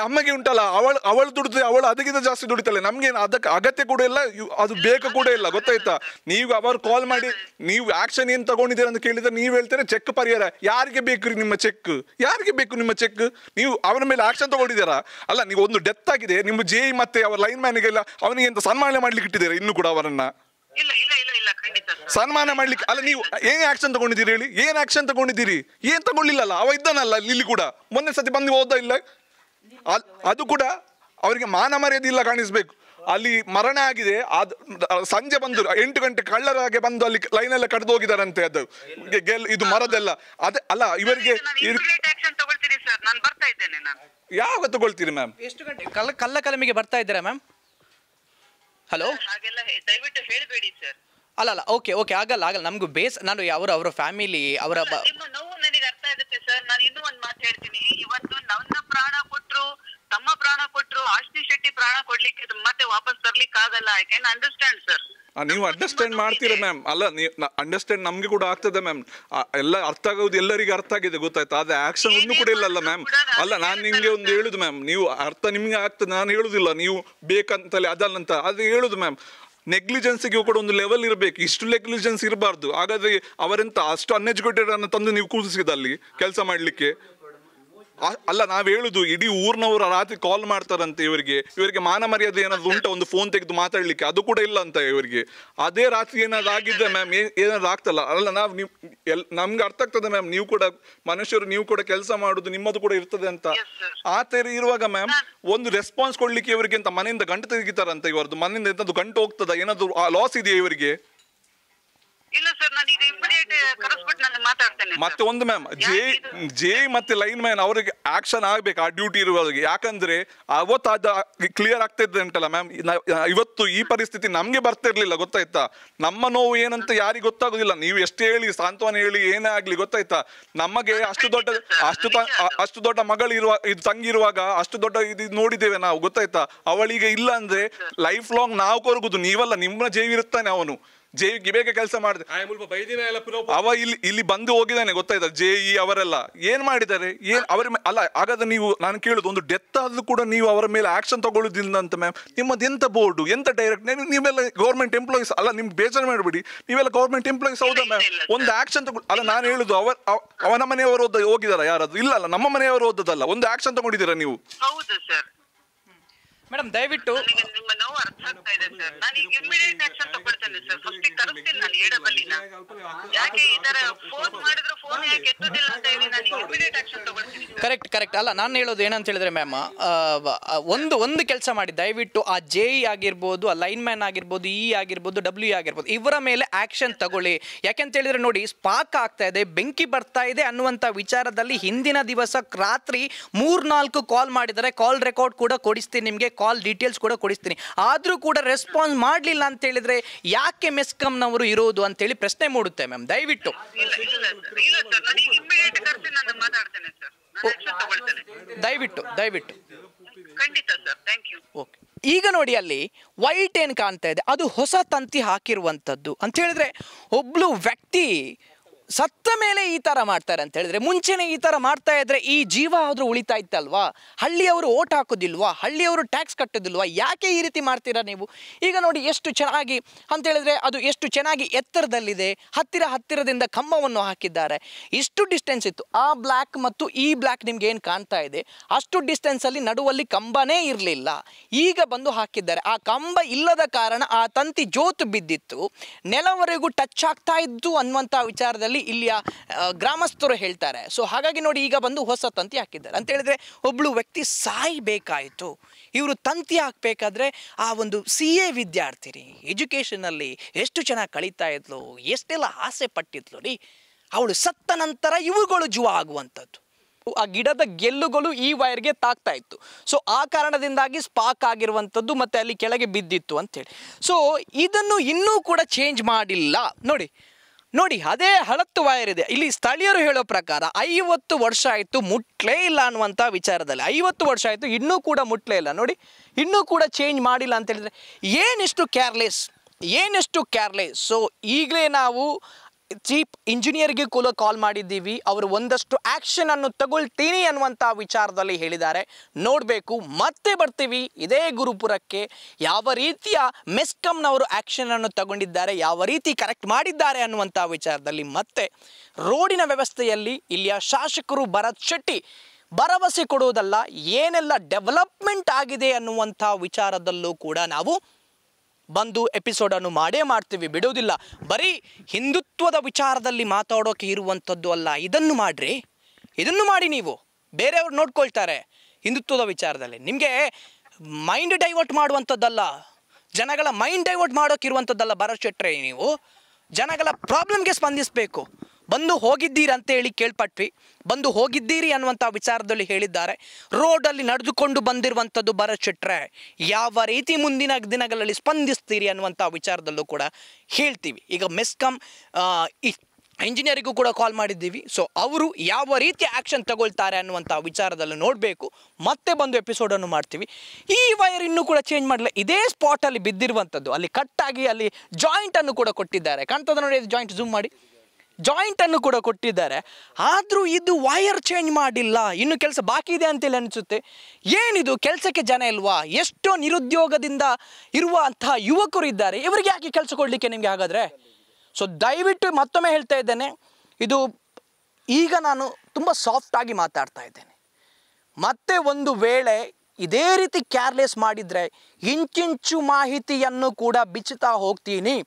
ನಮಗೆ ಉಂಟಲ್ಲ ಅವಳು ಅವಳು ದುಡಿದ್ರೆ ಅವಳು ಅದಕ್ಕಿಂತ ಜಾಸ್ತಿ ದುಡಿತಾಳೆ. ನಮ್ಗೆ ಅದಕ್ಕೆ ಅಗತ್ಯ ಕೂಡ ಇಲ್ಲ ಅದು ಬೇಕು ಕೂಡ ಇಲ್ಲ ಗೊತ್ತಾಯ್ತಾ? ನೀವು ಅವರು ಕಾಲ್ ಮಾಡಿ ನೀವು ಆಕ್ಷನ್ ಏನ್ ತಗೊಂಡಿದ್ದೀರ ಅಂತ ಕೇಳಿದ್ರೆ ನೀವು ಹೇಳ್ತೀರಾ ಚೆಕ್ ಪರಿಹಾರ? ಯಾರಿಗೆ ಬೇಕು ರೀ ನಿಮ್ಮ ಚೆಕ್ ಯಾರಿಗೆ ಬೇಕು ನಿಮ್ಮ ಚೆಕ್ ನೀವು ಅವನ ಮೇಲೆ ಆಕ್ಷನ್ ತಗೊಂಡಿದ್ದೀರಾ? ಅಲ್ಲ ನೀವು ಒಂದು ಡೆತ್ ಆಗಿದೆ ನಿಮ್ಮ ಜೆ ಮತ್ತೆ ಅವರ ಲೈನ್ ಮ್ಯಾನಿಗೆಲ್ಲ ಅವನಿಗೆ ಎಂತ ಸನ್ಮಾನ ಮಾಡ್ಲಿಕ್ಕೆ ಇಟ್ಟಿದ್ದೀರಾ ಇನ್ನು ಕೂಡ ಅವರನ್ನ? ಸನ್ಮಾನ ಮಾಡ್ಲಿಕ್ಕೆ ಅಲ್ಲ ನೀವು ಏನ್ ಆಕ್ಷನ್ ತಗೊಂಡಿದ್ದೀರಿ ಹೇಳಿ? ಏನ್ ಆಕ್ಷನ್ ತಗೊಂಡಿದ್ದೀರಿ? ಏನ್ ತಗೊಳ್ಳಿಲ್ಲಲ್ಲ ಅವ ಇದ್ದಾನಲ್ಲ ಇಲ್ಲಿ ಕೂಡ. ಮೊನ್ನೆ ಸತಿ ಬಂದು ಹೋದ ಇಲ್ಲ? ಅದು ಕೂಡ ಅವರಿಗೆ ಮಾನ ಮರ್ಯಾದೆ ಇಲ್ಲ ಕಾಣಿಸ್ಬೇಕು. ಅಲ್ಲಿ ಮರಣ ಆಗಿದೆ ಅದು ಸಂಜೆ ಬಂದರು ಎಂಟು ಗಂಟೆ ಕಳ್ಳರಾಗೆ ಬಂದು ಅಲ್ಲಿ ಲೈನ್ ಎಲ್ಲ ಕಡ್ದು ಹೋಗಿದಾರಂತೆ ಅದು. ಗೆಲ್ ಇದು ಮರದೆಲ್ಲ. ಅದೇ ಅಲ್ಲ ಇವರಿಗೆ ಇಮಿಡಿಯೇಟ್ ಆಕ್ಷನ್ ತಗೊಳ್ತೀರಿ ಸರ್ ನಾನು ಬರ್ತಾ ಇದ್ದೇನೆ ನಾನು. ಯಾವಾಗ ತಗೊಳ್ತೀರಿ ಮ್ಯಾಮ್ ಎಷ್ಟು ಗಂಟೆ? ಕಲ್ಲ ಕಲ್ಲ ಕಲಮಿಗೆ ಬರ್ತಾ ಇದ್ದೀರಾ ಮ್ಯಾಮ್ ಹಲೋ ಹಾಗೆಲ್ಲ ದಯವಿಟ್ಟು ಹೇಳಬೇಡಿ ಸರ್ ಅಲ್ಲ ಅಲ್ಲ ಓಕೆ ಓಕೆ ಆಗಲ್ಲ ಆಗಲ್ಲ. ನಮಗೂ ಬೇಸ್ ನಾನು ಅವರ ಅವರ ಫ್ಯಾಮಿಲಿ ಅವರ ಬ- ನೋವು ನನಗೆ ಅರ್ಥ ಆಗುತ್ತೆ ಸರ್ ನಾನು ಇನ್ನೂ ಒಂದು ಮಾತು ಹೇಳ್ತೀನಿ ಇವತ್ತು ನನ್ನ ಪ್ರಾಣ ಕೊಟ್ರು ತಮ್ಮ ಪ್ರಾಣ ಕೊಟ್ರು ಆಶ್ನಿ ಶೆಟ್ಟಿ ಪ್ರಾಣ ಕೊಡ್ಲಿಕ್ಕೆ ಅದು ಮತ್ತೆ ವಾಪಸ್ ತರ್ಲಿಕ್ಕೆ ಆಗಲ್ಲ ಐ ಕ್ಯಾನ್ ಅಂಡರ್ಸ್ಟ್ಯಾಂಡ್ ಸರ್ ನೀವು ಅಂಡರ್ಸ್ಟ್ಯಾಂಡ್ ಮಾಡ್ತೀರಾ ಮ್ಯಾಮ್ ಅಲ್ಲ ನೀವು ಅಂಡರ್ಸ್ಟ್ಯಾಂಡ್ ನಮ್ಗೆ ಕೂಡ ಆಗ್ತದೆ ಮ್ಯಾಮ್ ಎಲ್ಲ ಅರ್ಥ ಆಗೋದು ಎಲ್ಲರಿಗೂ ಅರ್ಥ ಆಗಿದೆ ಗೊತ್ತಾಯ್ತಾ? ಆದ್ರೆ ಆಕ್ಷನ್ ಒಂದು ಕೂಡ ಇಲ್ಲಲ್ಲ ಮ್ಯಾಮ್ ಅಲ್ಲ ನಾನು ನಿಮ್ಗೆ ಒಂದು ಹೇಳುದು ಮ್ಯಾಮ್ ನೀವು ಅರ್ಥ ನಿಮ್ಗೆ ಆಗ್ತದೆ ನಾನು ಹೇಳುದಿಲ್ಲ. ನೀವು ಬೇಕಂತಲೇ ಅದಲ್ಲಂತ. ಅದು ಹೇಳುದು ಮ್ಯಾಮ್ ನೆಗ್ಲಿಜೆನ್ಸ್ಗೆ ಕೂಡ ಒಂದು ಲೆವೆಲ್ ಇರಬೇಕು. ಇಷ್ಟು ನೆಗ್ಲಿಜೆನ್ಸ್ ಇರಬಾರ್ದು. ಹಾಗಾದ್ರೆ ಅವರೆಂತ ಅಷ್ಟು ಅನ್ಎಜುಕೇಟೆಡ್ ಅನ್ನು ತಂದು ನೀವು ಕೂರಿಸಿದ ಅಲ್ಲಿ ಕೆಲಸ ಮಾಡ್ಲಿಕ್ಕೆ? ಅಲ್ಲ ನಾವ್ ಹೇಳುದು ಇಡೀ ಊರ್ನವರು ರಾತ್ರಿ ಕಾಲ್ ಮಾಡ್ತಾರಂತೆ ಇವರಿಗೆ. ಇವರಿಗೆ ಮಾನ ಮರ್ಯಾದೆ ಏನಾದ್ರು ಉಂಟ? ಒಂದು ಫೋನ್ ತೆಗೆದು ಮಾತಾಡ್ಲಿಕ್ಕೆ? ಅದು ಕೂಡ ಇಲ್ಲ ಅಂತ ಇವರಿಗೆ. ಅದೇ ರಾತ್ರಿ ಏನಾದ್ರು ಆಗಿದ್ರೆ ಮ್ಯಾಮ್ ಏನಾದ್ರು ಆಗ್ತಲ್ಲ? ಅಲ್ಲ ನಾವು ನೀವು ಎಲ್ ನಮ್ಗೆ ಅರ್ಥ ಆಗ್ತದೆ ಮ್ಯಾಮ್ ನೀವು ಕೂಡ ಮನುಷ್ಯರು ನೀವು ಕೂಡ ಕೆಲಸ ಮಾಡುದು ನಿಮ್ಮದು ಕೂಡ ಇರ್ತದೆ ಅಂತ. ಆ ತರ ಇರುವಾಗ ಮ್ಯಾಮ್ ಒಂದು ರೆಸ್ಪಾನ್ಸ್ ಕೊಡ್ಲಿಕ್ಕೆ ಇವರಿಗೆ ಅಂತ ಮನೆಯಿಂದ ಗಂಟು ತೆಗಿತಾರಂತ ಇವರದ್ದು. ಮನೆಯಿಂದ ಎಂತದ್ದು ಗಂಟು ಹೋಗ್ತದ? ಏನಾದ್ರು ಲಾಸ್ ಇದೆಯಾ ಇವರಿಗೆ? ಇಲ್ಲ ಸರ್ ನಾನು ಈಗ ಇಮಿಡಿಯೇಟ್ ಕರೆಸ್ಬಿಟ್ಟು ನಾನು ಮಾತಾಡ್ತೇನೆ ಮತ್ತೆ ಒಂದು ಮ್ಯಾಮ್ ಜೆ ಜೆ ಮತ್ತೆ ಲೈನ್ ಮ್ಯಾನ್ ಅವರಿಗೆ ಆಕ್ಷನ್ ಆಗ್ಬೇಕು ಆ ಡ್ಯೂಟಿ ಇರುವವರಿಗೆ. ಯಾಕಂದ್ರೆ ಅವತ್ತು ಅದ ಕ್ಲಿಯರ್ ಆಗ್ತಾ ಇದ್ದ ಉಂಟಲ್ಲ ಮ್ಯಾಮ್ ಇವತ್ತು ಈ ಪರಿಸ್ಥಿತಿ ನಮ್ಗೆ ಬರ್ತಿರ್ಲಿಲ್ಲ ಗೊತ್ತಾಯ್ತಾ? ನಮ್ಮ ನೋವು ಏನಂತ ಯಾರಿಗೆ ಗೊತ್ತಾಗುದಿಲ್ಲ. ನೀವು ಎಷ್ಟು ಹೇಳಿ ಸಾಂತ್ವನ ಹೇಳಿ ಏನೇ ಆಗ್ಲಿ ಗೊತ್ತಾಯ್ತಾ? ನಮಗೆ ಅಷ್ಟು ದೊಡ್ಡ ಅಷ್ಟು ಅಷ್ಟು ದೊಡ್ಡ ಮಗಳು ಇರುವ ಇದು ತಂಗಿರುವಾಗ ಅಷ್ಟು ದೊಡ್ಡ ಇದು ನೋಡಿದ್ದೇವೆ ನಾವು ಗೊತ್ತಾಯ್ತಾ? ಅವಳಿಗೆ ಇಲ್ಲ ಅಂದ್ರೆ ಲೈಫ್ ಲಾಂಗ್ ನಾವು ಕೊರಗುದು ನೀವಲ್ಲ ನಿಮ್ಮ ಜೈವಿರುತ್ತಾನೆ ಅವನು. ಜೈವಿಗೆ ಬೇಗ ಕೆಲಸ ಮಾಡಿದೆ. ಎಲ್ಲ ಅವ ಇಲ್ಲಿ ಇಲ್ಲಿ ಬಂದು ಹೋಗಿದ್ದಾನೆ ಗೊತ್ತಾಯ್ತಾ? ಜೆ ಇ ಅವರೆಲ್ಲ. ಏನ್ ಮಾಡಿದ್ದಾರೆ? ಏನ್ ಅವರ ಅಲ್ಲ ಹಾಗಾದ್ರೆ ನೀವು ನಾನು ಕೇಳುದು ಒಂದು ಡೆತ್ ಆದ್ರೂ ಕೂಡ ನೀವು ಅವರ ಮೇಲೆ ಆಕ್ಷನ್ ತಗೊಳ್ಳುದಿಲ್ಲ ಅಂತ ಮ್ಯಾಮ್ ನಿಮ್ಮದು ಎಂತ ಬೋರ್ಡ್ ಎಂತ ಡೈರೆಕ್ಟ್ ನೀವೆಲ್ಲ ಗೌರ್ಮೆಂಟ್ ಎಂಪ್ಲಾಯೀಸ್ ಅಲ್ಲ ನಿಮ್ಗೆ ಬೇಜಾರು ಮಾಡಬೇಡಿ. ನೀವೆಲ್ಲ ಗೌರ್ಮೆಂಟ್ ಎಂಪ್ಲಾಯೀಸ್ ಹೌದಾ ಮ್ಯಾಮ್ ಒಂದು ಆಕ್ಷನ್ ತಗೊಂಡು ಅಲ್ಲ ನಾನು ಹೇಳುದು ಅವರ ಅವ- ಅವನ ಮನೆಯವರು ಹೋದ ಹೋಗಿದಾರ ಯಾರಾದ್ರು? ಇಲ್ಲ ಅಲ್ಲ ನಮ್ಮ ಮನೆಯವರು ಓದದಲ್ಲ ಒಂದು ಆಕ್ಷನ್ ತಗೊಂಡಿದ್ದೀರಾ ನೀವು? ಹೌದು ಸರ್ ಮೇಡಮ್ ದಯವಿಟ್ಟು ನನಗೆ ನಿಮ್ಮ ನೋವು ಅರ್ಥ ಆಗ್ತಾ ಇದೆ ಸರ್. ನಾನು ಈಗ ಇಮಿಡಿಯೇಟ್ ಆಕ್ಷನ್ ತಗೊಳ್ತೇನೆ ಸರ್. ಫಸ್ಟ್ ಕರೆಸ್ತೀನಿ ನಾನು ಏಡಬಲ್ಲಿನ ಯಾಕೆ ಈ ತರ ಫೋನ್ ಮಾಡಿದ್ರು ಫೋನ್ ಯಾಕೆ ಎತ್ತುದಿಲ್ಲ ಅಂತ ಹೇಳಿ ನಾನು ಇಮಿಡಿಯೇಟ್ ಆಕ್ಷನ್ ತಗೊಳ್ತೀನಿ ಕರೆಕ್ಟ್ ಕರೆಕ್ಟ್. ಅಲ್ಲ ನಾನು ಹೇಳೋದು ಏನಂತ ಹೇಳಿದ್ರೆ ಮ್ಯಾಮ್ ಒಂದು ಒಂದು ಕೆಲಸ ಮಾಡಿ. ದಯವಿಟ್ಟು ಆ ಜೆ ಇ ಆಗಿರ್ಬೋದು ಆ ಲೈನ್ ಮ್ಯಾನ್ ಆಗಿರ್ಬೋದು ಇ ಆಗಿರ್ಬೋದು ಡಬ್ಲ್ಯೂ ಆಗಿರ್ಬೋದು ಇವರ ಮೇಲೆ ಆಕ್ಷನ್ ತಗೊಳ್ಳಿ. ಯಾಕೆಂತ ಹೇಳಿದ್ರೆ ನೋಡಿ ಸ್ಪಾಕ್ ಆಗ್ತಾ ಇದೆ ಬೆಂಕಿ ಬರ್ತಾ ಇದೆ ಅನ್ನುವಂಥ ವಿಚಾರದಲ್ಲಿ ಹಿಂದಿನ ದಿವಸ ರಾತ್ರಿ ಮೂರ್ನಾಲ್ಕು ಕಾಲ್ ಮಾಡಿದರೆ ಕಾಲ್ ರೆಕಾರ್ಡ್ ಕೂಡ ಕೊಡಿಸ್ತೀನಿ ನಿಮಗೆ. ಕಾಲ್ ಡೀಟೇಲ್ಸ್ ಕೂಡ ಕೊಡಿಸ್ತೀನಿ. ಆದರೂ ಕೂಡ ರೆಸ್ಪಾನ್ಸ್ ಮಾಡಲಿಲ್ಲ ಅಂತ ಹೇಳಿದ್ರೆ ಯಾಕೆ ಮೆಸ್ಕಾಂನವರು ಇರೋದು ಅಂತೇಳಿ ಪ್ರಶ್ನೆ ಮೂಡುತ್ತೆ ಮ್ಯಾಮ್ ದಯವಿಟ್ಟು. ದಯವಿಟ್ಟು ದಯವಿಟ್ಟು. ಓಕೆ. ಈಗ ನೋಡಿ ಅಲ್ಲಿ ವೈಟ್ ಏನು ಕಾಣ್ತಾ ಇದೆ? ಅದು ಹೊಸ ತಂತಿ ಹಾಕಿರುವಂಥದ್ದು ಅಂತ ಹೇಳಿದ್ರೆ ಒಬ್ಳು ವ್ಯಕ್ತಿ ಸತ್ತ ಮೇಲೆ ಈ ಥರ ಮಾಡ್ತಾರೆ ಅಂತ ಹೇಳಿದ್ರೆ, ಮುಂಚೆನೇ ಈ ಥರ ಮಾಡ್ತಾ ಇದ್ರೆ ಈ ಜೀವ ಆದರೂ ಉಳಿತಾ ಇತ್ತಲ್ವಾ? ಹಳ್ಳಿಯವರು ಓಟ್ ಹಾಕೋದಿಲ್ವಾ? ಹಳ್ಳಿಯವರು ಟ್ಯಾಕ್ಸ್ ಕಟ್ಟೋದಿಲ್ವಾ? ಯಾಕೆ ಈ ರೀತಿ ಮಾಡ್ತೀರಾ ನೀವು? ಈಗ ನೋಡಿ ಎಷ್ಟು ಚೆನ್ನಾಗಿ ಅಂತ ಹೇಳಿದ್ರೆ ಅದು ಎಷ್ಟು ಚೆನ್ನಾಗಿ ಎತ್ತರದಲ್ಲಿದೆ. ಹತ್ತಿರ ಹತ್ತಿರದಿಂದ ಕಂಬವನ್ನು ಹಾಕಿದ್ದಾರೆ. ಇಷ್ಟು ಡಿಸ್ಟೆನ್ಸ್ ಇತ್ತು. ಆ ಬ್ಲ್ಯಾಕ್ ಮತ್ತು ಈ ಬ್ಲ್ಯಾಕ್ ನಿಮ್ಗೆ ಏನು ಕಾಣ್ತಾ ಇದೆ? ಅಷ್ಟು ಡಿಸ್ಟೆನ್ಸಲ್ಲಿ ನಡುವಲ್ಲಿ ಕಂಬನೇ ಇರಲಿಲ್ಲ. ಈಗ ಬಂದು ಹಾಕಿದ್ದಾರೆ. ಆ ಕಂಬ ಇಲ್ಲದ ಕಾರಣ ಆ ತಂತಿ ಜೋತು ಬಿದ್ದಿತ್ತು. ನೆಲವರೆಗೂ ಟಚ್ ಆಗ್ತಾ ಇದ್ದು ಅನ್ನುವಂಥ ವಿಚಾರದಲ್ಲಿ ಇಲ್ಲಿಯ ಆ, ಗ್ರಾಮಸ್ಥರು ಹೇಳ್ತಾರೆ. ಸೊ ಹಾಗಾಗಿ ನೋಡಿ ಈಗ ಬಂದು ಹೊಸ ತಂತಿ ಹಾಕಿದ್ದಾರೆ. ಅಂತ ಹೇಳಿದ್ರೆ ಒಬ್ಳು ವ್ಯಕ್ತಿ ಸಾಯ್ಬೇಕಾಯಿತು ಇವರು ತಂತಿ ಹಾಕಬೇಕಾದ್ರೆ ಆ ಒಂದು ಸಿ ಎ ವಿದ್ಯಾರ್ಥಿನಿ ಎಜುಕೇಷನಲ್ಲಿ ಎಷ್ಟು ಚೆನ್ನಾಗಿ ಕಳೀತಾ ಇದ್ಲು ಎಷ್ಟೆಲ್ಲ ಆಸೆ ಪಟ್ಟಿದ್ಲು ರೀ. ಅವಳು ಸತ್ತ ನಂತರ ಇವುಗಳು ಜುವ ಆಗುವಂಥದ್ದು. ಆ ಗಿಡದ ಗೆಲ್ಲುಗಳು ಈ ವೈರ್ಗೆ ತಾಕ್ತಾ ಇತ್ತು. ಸೊ ಆ ಕಾರಣದಿಂದಾಗಿ ಸ್ಪಾಕ್ ಆಗಿರುವಂಥದ್ದು ಮತ್ತೆ ಅಲ್ಲಿ ಕೆಳಗೆ ಬಿದ್ದಿತ್ತು ಅಂತೇಳಿ ಸೊ ಇದನ್ನು ಇನ್ನೂ ಕೂಡ ಚೇಂಜ್ ಮಾಡಿಲ್ಲ. ನೋಡಿ ನೋಡಿ, ಅದೇ ಹಳತ್ತು ಇದೆ ಇಲ್ಲಿ ಸ್ಥಳೀಯರು ಹೇಳೋ ಪ್ರಕಾರ ಐವತ್ತು ವರ್ಷ ಆಯಿತು ಮುಟ್ಲೇ ಇಲ್ಲ ಅನ್ನುವಂಥ ವಿಚಾರದಲ್ಲಿ. ಐವತ್ತು ವರ್ಷ ಆಯಿತು, ಇನ್ನೂ ಕೂಡ ಮುಟ್ಲೇ ಇಲ್ಲ. ನೋಡಿ, ಇನ್ನೂ ಕೂಡ ಚೇಂಜ್ ಮಾಡಿಲ್ಲ ಅಂತ ಹೇಳಿದ್ರೆ ಏನಿಷ್ಟು ಕೇರ್ಲೆಸ್ ಏನಿಷ್ಟು ಕೇರ್ಲೆಸ್ ಸೊ ಈಗಲೇ ನಾವು ಚೀಫ್ ಇಂಜಿನಿಯರ್ಗೆ ಕೂಡ ಕಾಲ್ ಮಾಡಿದ್ದೀವಿ. ಅವರು ಒಂದಷ್ಟು ಆ್ಯಕ್ಷನ್ ಅನ್ನು ತಗೊಳ್ತೀನಿ ಅನ್ನುವಂಥ ವಿಚಾರದಲ್ಲಿ ಹೇಳಿದ್ದಾರೆ. ನೋಡಬೇಕು, ಮತ್ತೆ ಬರ್ತೀವಿ. ಇದೇ ಗುರುಪುರಕ್ಕೆ ಯಾವ ರೀತಿಯ ಮೆಸ್ಕಮ್ನವರು ಆ್ಯಕ್ಷನ್ ಅನ್ನು ತಗೊಂಡಿದ್ದಾರೆ, ಯಾವ ರೀತಿ ಕರೆಕ್ಟ್ ಮಾಡಿದ್ದಾರೆ ಅನ್ನುವಂಥ ವಿಚಾರದಲ್ಲಿ ಮತ್ತೆ ರೋಡಿನ ವ್ಯವಸ್ಥೆಯಲ್ಲಿ ಇಲ್ಲಿಯ ಶಾಸಕರು ಭರತ್ ಶೆಟ್ಟಿ ಭರವಸೆ ಕೊಡುವುದಲ್ಲ, ಏನೆಲ್ಲ ಡೆವಲಪ್ಮೆಂಟ್ ಆಗಿದೆ ಅನ್ನುವಂಥ ವಿಚಾರದಲ್ಲೂ ಕೂಡ ನಾವು ಬಂದು ಎಪಿಸೋಡನ್ನು ಮಾಡೇ ಮಾಡ್ತೀವಿ ಬಿಡೋದಿಲ್ಲ ಬರೀ ಹಿಂದುತ್ವದ ವಿಚಾರದಲ್ಲಿ ಮಾತಾಡೋಕೆ ಇರುವಂಥದ್ದು ಅಲ್ಲ, ಇದನ್ನು ಮಾಡಿರಿ. ಇದನ್ನು ಮಾಡಿ ನೀವು. ಬೇರೆಯವ್ರು ನೋಡ್ಕೊಳ್ತಾರೆ ಹಿಂದುತ್ವದ ವಿಚಾರದಲ್ಲಿ. ನಿಮಗೆ ಮೈಂಡ್ ಡೈವರ್ಟ್ ಮಾಡುವಂಥದ್ದಲ್ಲ, ಜನಗಳ ಮೈಂಡ್ ಡೈವರ್ಟ್ ಮಾಡೋಕೆ ಇರುವಂಥದ್ದಲ್ಲ ಭರತ್ ಶೆಟ್ರೆ ನೀವು. ಜನಗಳ ಪ್ರಾಬ್ಲಮ್ಗೆ ಸ್ಪಂದಿಸಬೇಕು. ಬಂದು ಹೋಗಿದ್ದೀರಿ ಅಂತ ಹೇಳಿ ಕೇಳ್ಪಟ್ವಿ. ಬಂದು ಹೋಗಿದ್ದೀರಿ ಅನ್ನುವಂಥ ವಿಚಾರದಲ್ಲಿ ಹೇಳಿದ್ದಾರೆ. ರೋಡಲ್ಲಿ ನಡೆದುಕೊಂಡು ಬಂದಿರುವಂಥದ್ದು ಬರಚಿಟ್ರೆ ಯಾವ ರೀತಿ ಮುಂದಿನ ದಿನಗಳಲ್ಲಿ ಸ್ಪಂದಿಸ್ತೀರಿ ಅನ್ನುವಂಥ ವಿಚಾರದಲ್ಲೂ ಕೂಡ ಹೇಳ್ತೀವಿ. ಈಗ ಮೆಸ್ಕಾಂ ಇಂಜಿನಿಯರಿಗೂ ಕೂಡ ಕಾಲ್ ಮಾಡಿದ್ದೀವಿ. ಸೊ ಅವರು ಯಾವ ರೀತಿ ಆ್ಯಕ್ಷನ್ ತಗೊಳ್ತಾರೆ ಅನ್ನುವಂಥ ವಿಚಾರದಲ್ಲಿ ನೋಡಬೇಕು. ಮತ್ತೆ ಬಂದು ಎಪಿಸೋಡನ್ನು ಮಾಡ್ತೀವಿ. ಈ ವೈರ್ ಇನ್ನೂ ಕೂಡ ಚೇಂಜ್ ಮಾಡಲಿಲ್ಲ. ಇದೇ ಸ್ಪಾಟಲ್ಲಿ ಬಿದ್ದಿರುವಂಥದ್ದು. ಅಲ್ಲಿ ಕಟ್ಟಾಗಿ ಅಲ್ಲಿ ಜಾಯಿಂಟನ್ನು ಕೂಡ ಕೊಟ್ಟಿದ್ದಾರೆ. ಕಾಣ್ತದ ನೋಡಿ ಜಾಯಿಂಟ್ ಝೂಮ್ ಮಾಡಿ. ಜಾಯಿಂಟನ್ನು ಕೂಡ ಕೊಟ್ಟಿದ್ದಾರೆ. ಆದರೂ ಇದು ವೈರ್ ಚೇಂಜ್ ಮಾಡಿಲ್ಲ. ಇನ್ನು ಕೆಲಸ ಬಾಕಿ ಇದೆ ಅಂತೇಳಿ ಅನಿಸುತ್ತೆ. ಏನಿದು? ಕೆಲಸಕ್ಕೆ ಜನ ಇಲ್ವಾ? ಎಷ್ಟೋ ನಿರುದ್ಯೋಗದಿಂದ ಇರುವಂತಹ ಯುವಕರು ಇದ್ದಾರೆ. ಇವರಿಗೆ ಯಾಕೆ ಕೆಲಸ ಕೊಡಲಿಕ್ಕೆ ನಿಮಗೆ ಹಾಗಾದರೆ? ಸೊ ದಯವಿಟ್ಟು ಮತ್ತೊಮ್ಮೆ ಹೇಳ್ತಾ ಇದ್ದೇನೆ. ಇದು ಈಗ ನಾನು ತುಂಬ ಸಾಫ್ಟಾಗಿ ಮಾತಾಡ್ತಾ ಇದ್ದೇನೆ. ಮತ್ತೆ ಒಂದು ವೇಳೆ ಇದೇ ರೀತಿ ಕೇರ್ಲೆಸ್ ಮಾಡಿದರೆ, ಇಂಚಿಂಚು ಮಾಹಿತಿಯನ್ನು ಕೂಡ ಬಿಚ್ಚುತ್ತಾ ಹೋಗ್ತೀನಿ.